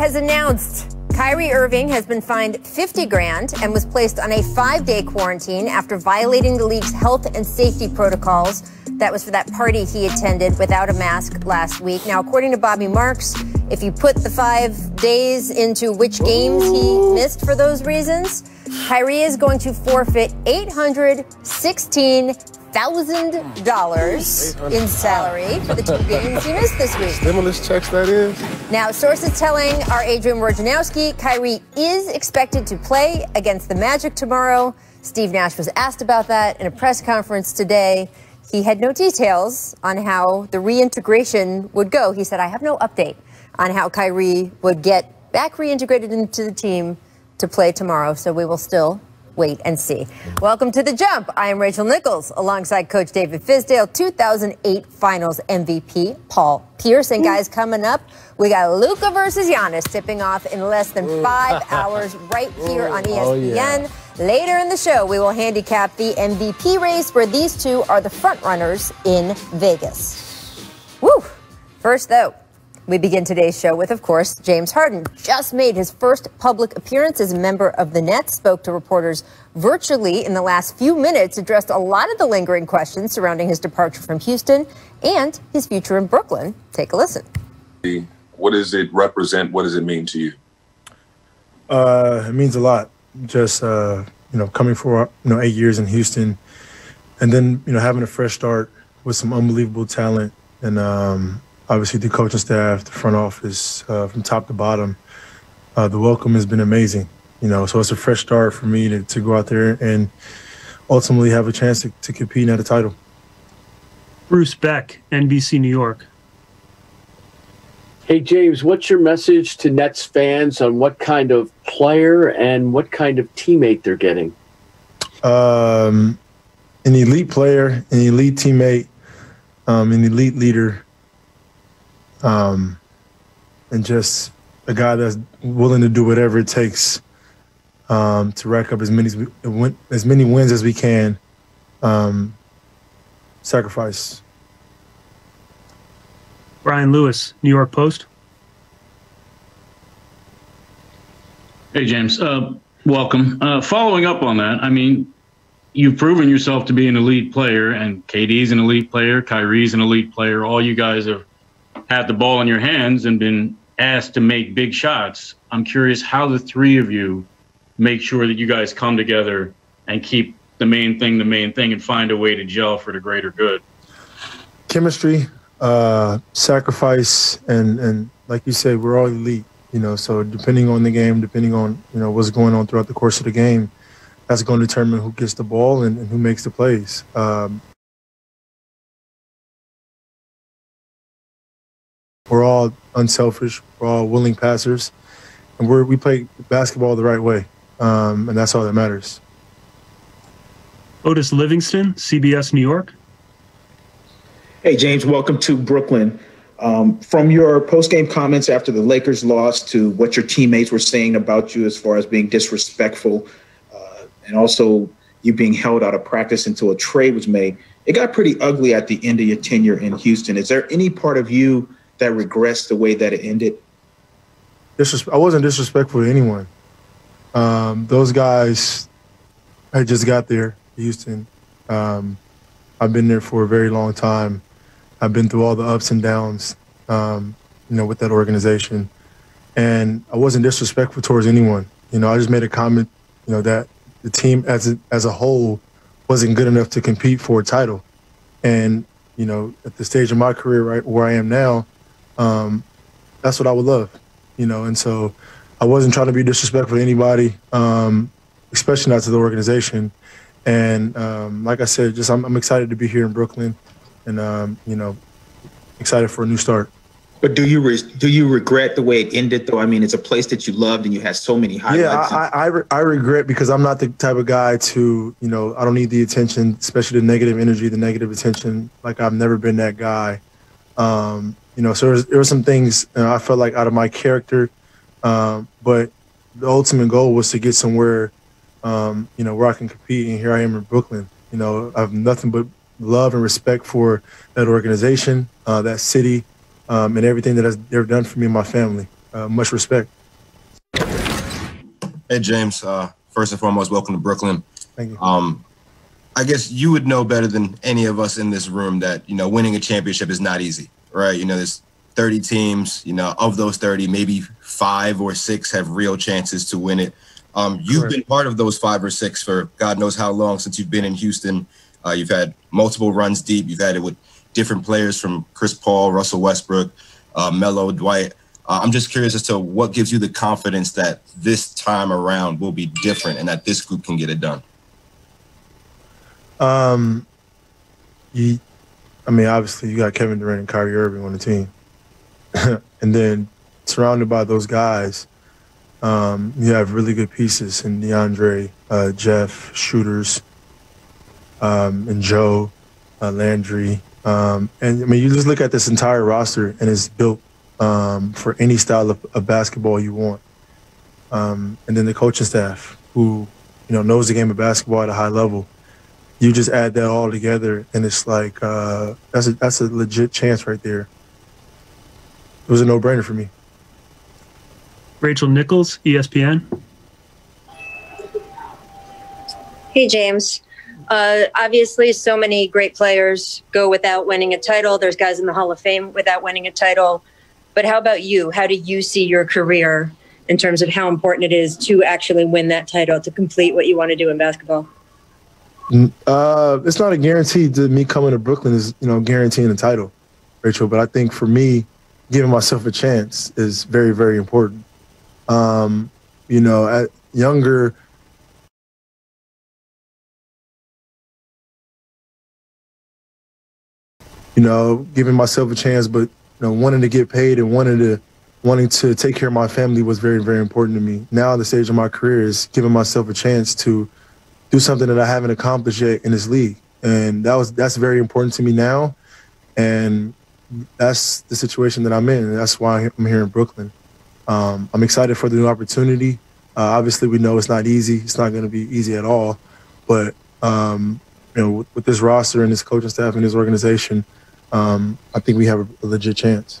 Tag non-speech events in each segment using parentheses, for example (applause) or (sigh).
has announced Kyrie Irving has been fined 50 grand and was placed on a five day quarantine after violating the league's health and safety protocols. That was for that party he attended without a mask last week. Now, according to Bobby Marks, if you put the five days into which games he missed for those reasons, Kyrie is going to forfeit 816 thousand dollars in salary for the two games he missed this week. Stimulus checks, that is. Now, sources telling our Adrian Wojnarowski, Kyrie is expected to play against the Magic tomorrow. Steve Nash was asked about that in a press conference today. He had no details on how the reintegration would go. He said, "I have no update on how Kyrie would get back reintegrated into the team to play tomorrow." So we will still wait and see. Welcome to The Jump. I am Rachel Nichols alongside Coach David Fizdale, 2008 Finals MVP Paul Pierce. And guys, coming up, we got Luka versus Giannis tipping off in less than five (laughs) hours right here on ESPN. Oh, yeah. Later in the show, we will handicap the MVP race where these two are the front runners in Vegas. Woo! First, though, we begin today's show with, of course, James Harden. Just made his first public appearance as a member of the Nets, spoke to reporters virtually in the last few minutes, addressed a lot of the lingering questions surrounding his departure from Houston and his future in Brooklyn. Take a listen. What does it represent? What does it mean to you? Uh, it means a lot. Just uh, you know, coming for you know eight years in Houston, and then you know having a fresh start with some unbelievable talent and um, obviously the coaching staff, the front office, uh, from top to bottom. Uh, the welcome has been amazing, you know. So it's a fresh start for me to, to go out there and ultimately have a chance to, to compete at a title. Bruce Beck, NBC New York. Hey James, what's your message to Nets fans on what kind of player and what kind of teammate they're getting? Um, an elite player, an elite teammate, um, an elite leader, um, and just a guy that's willing to do whatever it takes um, to rack up as many as many wins as we can. Um, sacrifice. Brian Lewis, New York Post. Hey James, uh, welcome. Uh, following up on that, I mean, you've proven yourself to be an elite player, and KD's an elite player, Kyrie's an elite player. All you guys have had the ball in your hands and been asked to make big shots. I'm curious how the three of you make sure that you guys come together and keep the main thing the main thing and find a way to gel for the greater good. Chemistry, uh, sacrifice, and and like you said, we're all elite. You know, so depending on the game, depending on you know what's going on throughout the course of the game, that's going to determine who gets the ball and, and who makes the plays. Um, We're all unselfish. We're all willing passers, and we we play basketball the right way, um, and that's all that matters. Otis Livingston, CBS New York. Hey James, welcome to Brooklyn. Um, from your post-game comments after the Lakers lost to what your teammates were saying about you as far as being disrespectful, uh, and also you being held out of practice until a trade was made, it got pretty ugly at the end of your tenure in Houston. Is there any part of you that regrets the way that it ended? I wasn't disrespectful to anyone. Um, those guys, I just got there, Houston. Um, I've been there for a very long time. I've been through all the ups and downs, um, you know, with that organization. And I wasn't disrespectful towards anyone. You know, I just made a comment, you know, that the team as a, as a whole wasn't good enough to compete for a title. And, you know, at the stage of my career, right where I am now, um, that's what I would love, you know. And so I wasn't trying to be disrespectful to anybody, um, especially not to the organization. And um, like I said, just I'm, I'm, excited to be here in Brooklyn, and um, you know, excited for a new start. But do you re- do you regret the way it ended? Though I mean, it's a place that you loved and you had so many highlights. Yeah, I I, re- I, regret because I'm not the type of guy to you know I don't need the attention, especially the negative energy, the negative attention. Like I've never been that guy. Um, you know, so there was, there were some things you know, I felt like out of my character, um, but the ultimate goal was to get somewhere, um, you know, where I can compete. And here I am in Brooklyn. You know, I have nothing but love and respect for that organization, uh, that city, um, and everything that has, they've done for me and my family. uh, much respect. Hey, James. Uh, first and foremost, welcome to Brooklyn. Thank you. Um, I guess you would know better than any of us in this room that you know winning a championship is not easy, right? You know, there's 30 teams. You know, of those 30, maybe five or six have real chances to win it. Um, you've Correct. been part of those five or six for God knows how long since you've been in Houston. Uh, you've had multiple runs deep. You've had it with different players from Chris Paul, Russell Westbrook, uh, Melo, Dwight. Uh, I'm just curious as to what gives you the confidence that this time around will be different and that this group can get it done. Um, you, I mean, obviously you got Kevin Durant and Kyrie Irving on the team, (laughs) and then surrounded by those guys, um, you have really good pieces in DeAndre, uh, Jeff, shooters, um, and Joe, uh, Landry, um, and I mean, you just look at this entire roster, and it's built um, for any style of, of basketball you want. Um, and then the coaching staff, who you know knows the game of basketball at a high level you just add that all together and it's like uh, that's a that's a legit chance right there. It was a no brainer for me. Rachel Nichols, ESPN. Hey, James. Uh, obviously, so many great players go without winning a title. There's guys in the Hall of Fame without winning a title. But how about you? How do you see your career in terms of how important it is to actually win that title to complete what you want to do in basketball? Uh, it's not a guarantee to me coming to Brooklyn is you know guaranteeing a title, Rachel. But I think for me, giving myself a chance is very very important. Um, you know, at younger. You know, giving myself a chance, but you know, wanting to get paid and wanting to wanting to take care of my family was very very important to me. Now, the stage of my career is giving myself a chance to do something that I haven't accomplished yet in this league, and that was that's very important to me now, and that's the situation that I'm in, and that's why I'm here in Brooklyn. Um, I'm excited for the new opportunity. Uh, obviously, we know it's not easy. It's not going to be easy at all, but um, you know, with, with this roster and this coaching staff and this organization, um, I think we have a, a legit chance.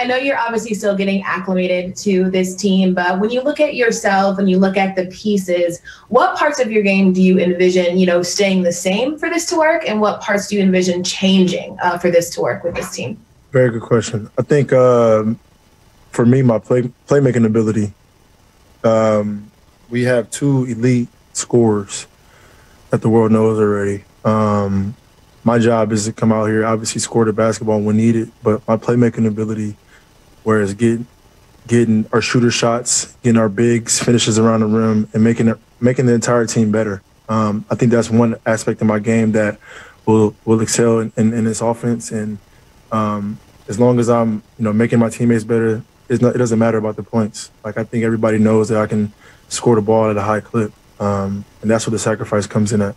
I know you're obviously still getting acclimated to this team, but when you look at yourself and you look at the pieces, what parts of your game do you envision, you know, staying the same for this to work, and what parts do you envision changing uh, for this to work with this team? Very good question. I think um, for me, my play playmaking ability. Um, we have two elite scorers that the world knows already. Um, my job is to come out here, obviously score the basketball when needed, but my playmaking ability, whereas getting getting our shooter shots, getting our bigs finishes around the rim, and making it making the entire team better. Um, I think that's one aspect of my game that will will excel in, in, in this offense. And um, as long as I'm you know making my teammates better, it's not, it doesn't matter about the points. Like I think everybody knows that I can score the ball at a high clip, um, and that's where the sacrifice comes in at.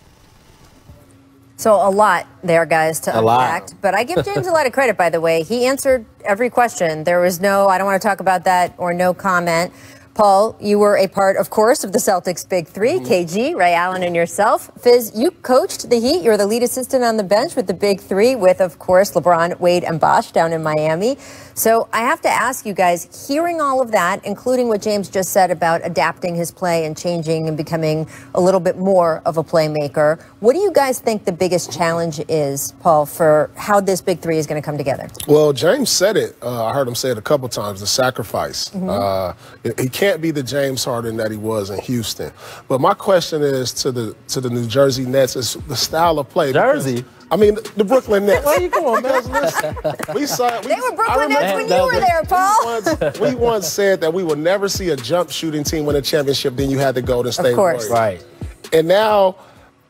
So a lot there, guys, to A lot. unpack. But I give James a lot of credit, by the way. He answered every question. There was no, I don't want to talk about that, or no comment. Paul, you were a part, of course, of the Celtics Big 3 KG, Ray Allen, and yourself. Fizz, you coached the Heat. You're the lead assistant on the bench with the Big Three, with, of course, LeBron, Wade, and Bosh down in Miami. So I have to ask you guys, hearing all of that, including what James just said about adapting his play and changing and becoming a little bit more of a playmaker, what do you guys think the biggest challenge is, Paul, for how this Big Three is going to come together? Well, James said it. Uh, I heard him say it a couple times. The sacrifice. Uh, he- he can't be the James Harden that he was in Houston. But my question is to the to the New Jersey Nets is the style of play. because- Jersey? I mean, the Brooklyn Nets. Where you going, man? we saw. We, They were Brooklyn Nets when you were there, Paul. once, we once said that we would never see a jump shooting team win a championship. Then you had the Golden State course. Warriors. Right. And now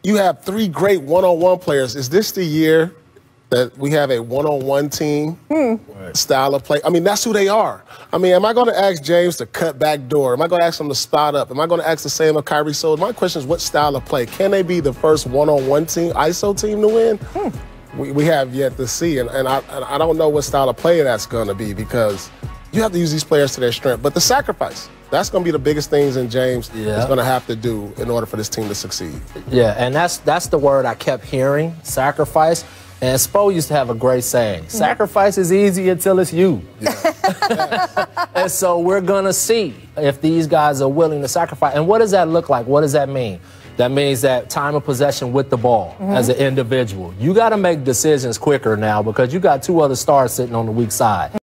you have three great one-on-one players. Is this the year that we have a one-on-one team hmm. style of play? I mean, that's who they are. I mean, am I going to ask James to cut back door? Am I going to ask him to spot up? Am I going to ask the same of Kyrie? So my question is, what style of play? Can they be the first one-on-one team, ISO team to win? Hmm. We, we have yet to see, and, and I and I don't know what style of play that's going to be because you have to use these players to their strength. But the sacrifice, that's going to be the biggest things in James Yeah. is going to have to do in order for this team to succeed. Yeah, and that's that's the word I kept hearing, sacrifice. And Spo used to have a great saying: "Sacrifice is easy until it's you." (laughs) and so we're gonna see if these guys are willing to sacrifice. And what does that look like? What does that mean? That means that time of possession with the ball as an individual. You got to make decisions quicker now because you got two other stars sitting on the weak side.